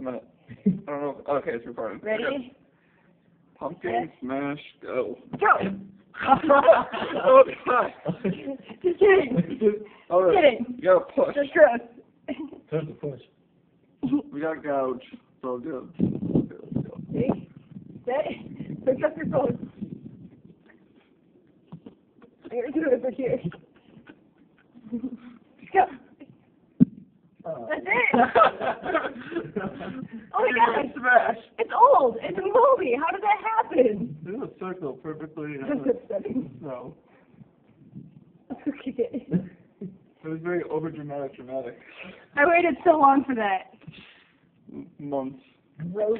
A minute. I don't know. Okay, it's recording. Okay. Ready? Pumpkin smash go. Go! oh God. Just kidding. All right. Kidding. You gotta push. Just gross. Time to push. We gotta gouge. So good. Okay, let's. See? Sit. Pick up your phone. I'm gonna do it over here. Just go. Uh. That's it. Oh my God. Smash. It's old. It's a movie. How did that happen? Is a circle perfectly. That's upsetting. no. Okay. It was very over dramatic, dramatic. I waited so long for that. M- Months. Gross.